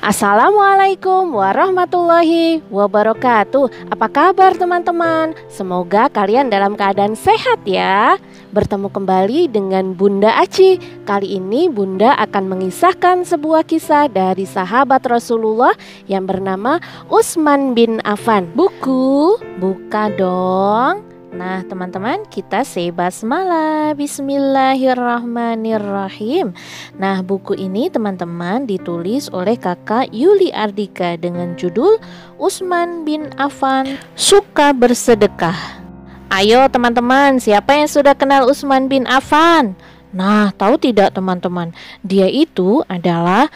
Assalamualaikum warahmatullahi wabarakatuh. Apa kabar teman-teman? Semoga kalian dalam keadaan sehat ya. Bertemu kembali dengan Bunda Aci. Kali ini Bunda akan mengisahkan sebuah kisah dari sahabat Rasulullah yang bernama Utsman bin Affan. Buku, buka dong. Nah, teman-teman, kita say basmalah. Bismillahirrahmanirrahim. Nah, buku ini teman-teman ditulis oleh kakak Yuli Ardika dengan judul Usman bin Affan Suka Bersedekah. Ayo teman-teman, siapa yang sudah kenal Usman bin Affan? Nah, tahu tidak teman-teman, dia itu adalah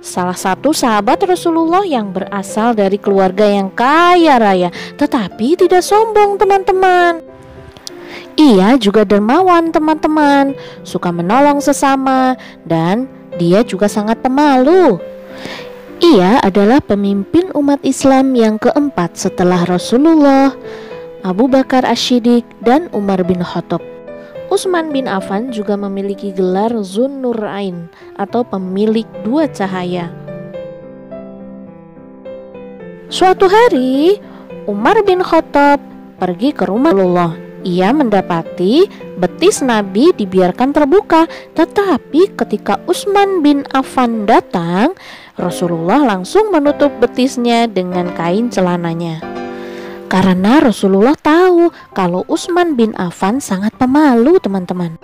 salah satu sahabat Rasulullah yang berasal dari keluarga yang kaya raya, tetapi tidak sombong, teman-teman. Ia juga dermawan, teman-teman, suka menolong sesama, dan dia juga sangat pemalu. Ia adalah pemimpin umat Islam yang keempat setelah Rasulullah, Abu Bakar Ashidik, dan Umar bin Khattab. Utsman bin Affan juga memiliki gelar Zunnurain atau pemilik dua cahaya. Suatu hari, Umar bin Khattab pergi ke rumah Rasulullah. Ia mendapati betis Nabi dibiarkan terbuka, tetapi ketika Utsman bin Affan datang, Rasulullah langsung menutup betisnya dengan kain celananya. Karena Rasulullah tahu kalau Utsman bin Affan sangat pemalu, teman-teman.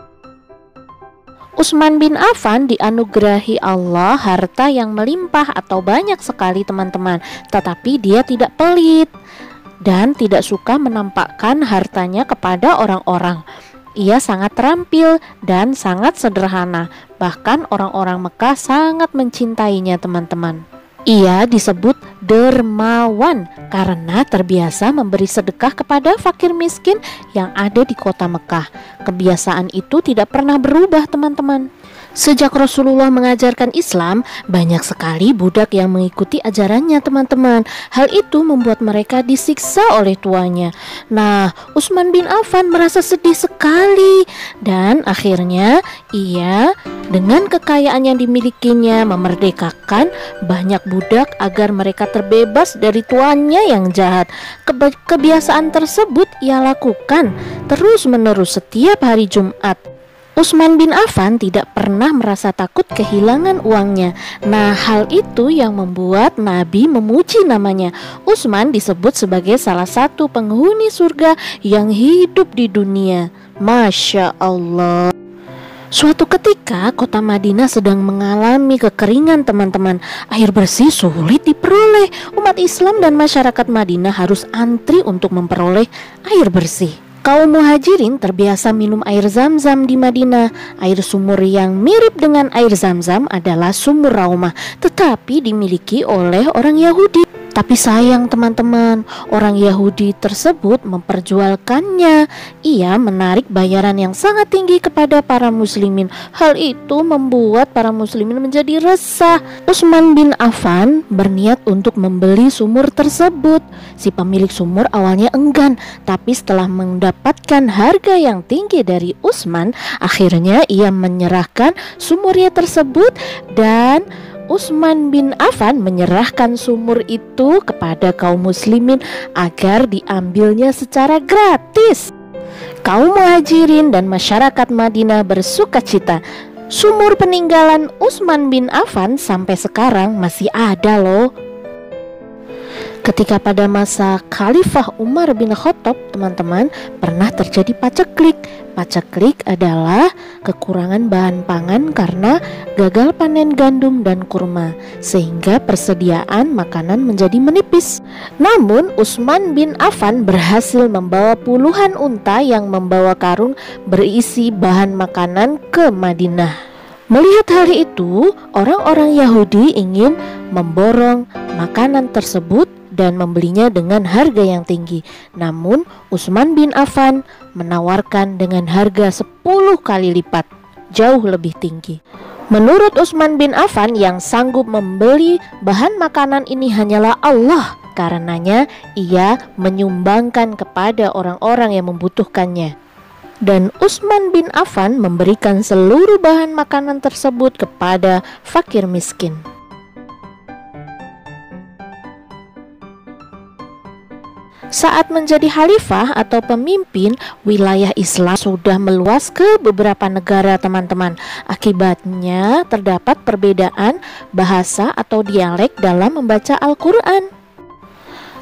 Utsman bin Affan dianugerahi Allah harta yang melimpah atau banyak sekali, teman-teman, tetapi dia tidak pelit dan tidak suka menampakkan hartanya kepada orang-orang. Ia sangat terampil dan sangat sederhana, bahkan orang-orang Mekah sangat mencintainya, teman-teman. Ia disebut dermawan karena terbiasa memberi sedekah kepada fakir miskin yang ada di kota Mekah. Kebiasaan itu tidak pernah berubah, teman-teman. Sejak Rasulullah mengajarkan Islam, banyak sekali budak yang mengikuti ajarannya, teman-teman. Hal itu membuat mereka disiksa oleh tuanya. Nah, Utsman bin Affan merasa sedih sekali dan akhirnya ia dengan kekayaan yang dimilikinya memerdekakan banyak budak agar mereka terbebas dari tuannya yang jahat. kebiasaan tersebut ia lakukan terus-menerus setiap hari Jumat. Utsman bin Affan tidak pernah merasa takut kehilangan uangnya. Nah, hal itu yang membuat Nabi memuji namanya. Utsman disebut sebagai salah satu penghuni surga yang hidup di dunia. Masya Allah. Suatu ketika kota Madinah sedang mengalami kekeringan teman-teman Air bersih sulit diperoleh Umat Islam dan masyarakat Madinah harus antri untuk memperoleh air bersih Kaum muhajirin terbiasa minum air zam-zam di Madinah. Air sumur yang mirip dengan air zam-zam adalah sumur Raumah, tetapi dimiliki oleh orang Yahudi. Tapi sayang teman-teman, orang Yahudi tersebut memperjualkannya. Ia menarik bayaran yang sangat tinggi kepada para muslimin. Hal itu membuat para muslimin menjadi resah. Utsman bin Affan berniat untuk membeli sumur tersebut. Si pemilik sumur awalnya enggan, tapi setelah mendapatkan harga yang tinggi dari Utsman, akhirnya ia menyerahkan sumurnya tersebut dan Utsman bin Affan menyerahkan sumur itu kepada kaum muslimin agar diambilnya secara gratis. Kaum muhajirin dan masyarakat Madinah bersuka cita. Sumur peninggalan Utsman bin Affan sampai sekarang masih ada loh Ketika pada masa Khalifah Umar bin Khattab, teman-teman, pernah terjadi paceklik. Paceklik adalah kekurangan bahan pangan karena gagal panen gandum dan kurma, sehingga persediaan makanan menjadi menipis. Namun, Utsman bin Affan berhasil membawa puluhan unta yang membawa karung berisi bahan makanan ke Madinah. Melihat hal itu, orang-orang Yahudi ingin memborong makanan tersebut dan membelinya dengan harga yang tinggi. Namun Utsman bin Affan menawarkan dengan harga 10 kali lipat, jauh lebih tinggi. Menurut Utsman bin Affan yang sanggup membeli bahan makanan ini hanyalah Allah. Karenanya ia menyumbangkan kepada orang-orang yang membutuhkannya. Dan Utsman bin Affan memberikan seluruh bahan makanan tersebut kepada fakir miskin. Saat menjadi khalifah atau pemimpin, wilayah Islam sudah meluas ke beberapa negara, teman-teman. Akibatnya, terdapat perbedaan bahasa atau dialek dalam membaca Al-Quran.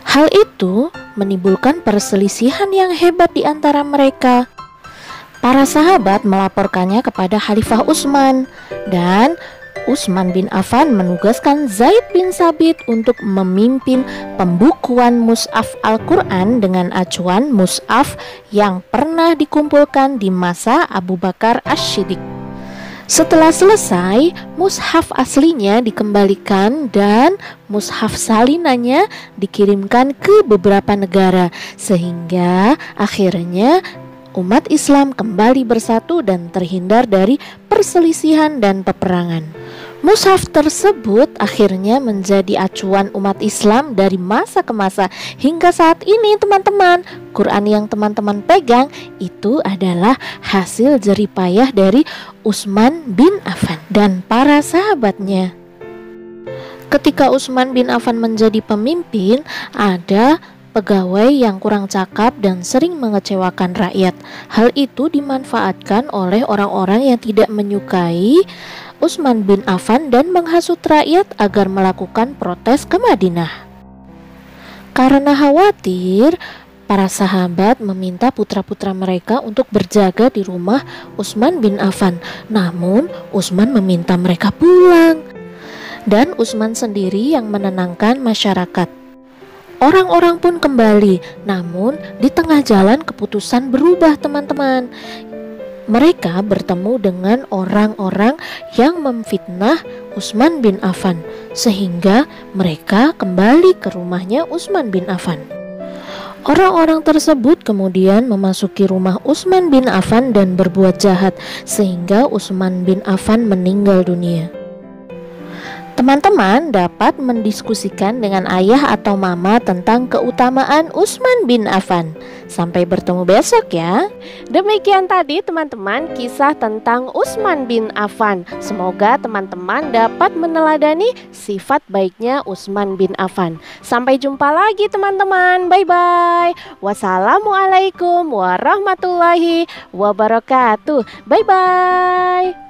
Hal itu menimbulkan perselisihan yang hebat di antara mereka. Para sahabat melaporkannya kepada Khalifah Utsman dan Utsman bin Affan menugaskan Zaid bin Sabit untuk memimpin pembukuan Mus'af Al-Quran dengan acuan Mus'af yang pernah dikumpulkan di masa Abu Bakar Ash-Shiddiq. Setelah selesai, mushaf aslinya dikembalikan dan mushaf salinannya dikirimkan ke beberapa negara sehingga akhirnya umat Islam kembali bersatu dan terhindar dari perselisihan dan peperangan. Mushaf tersebut akhirnya menjadi acuan umat Islam dari masa ke masa hingga saat ini teman-teman. Quran yang teman-teman pegang itu adalah hasil jeripayah dari Utsman bin Affan dan para sahabatnya. Ketika Utsman bin Affan menjadi pemimpin, ada pegawai yang kurang cakap dan sering mengecewakan rakyat. Hal itu dimanfaatkan oleh orang-orang yang tidak menyukai Utsman bin Affan dan menghasut rakyat agar melakukan protes ke Madinah. Karena khawatir, para sahabat meminta putra-putra mereka untuk berjaga di rumah Utsman bin Affan. Namun, Utsman meminta mereka pulang. Dan Utsman sendiri yang menenangkan masyarakat. Orang-orang pun kembali, namun di tengah jalan keputusan berubah, teman-teman mereka bertemu dengan orang-orang yang memfitnah Utsman bin Affan sehingga mereka kembali ke rumahnya Utsman bin Affan. Orang-orang tersebut kemudian memasuki rumah Utsman bin Affan dan berbuat jahat sehingga Utsman bin Affan meninggal dunia. Teman-teman dapat mendiskusikan dengan ayah atau mama tentang keutamaan Utsman bin Affan. Sampai bertemu besok ya. Demikian tadi teman-teman kisah tentang Utsman bin Affan. Semoga teman-teman dapat meneladani sifat baiknya Utsman bin Affan. Sampai jumpa lagi teman-teman. Bye bye. Wassalamualaikum warahmatullahi wabarakatuh. Bye bye.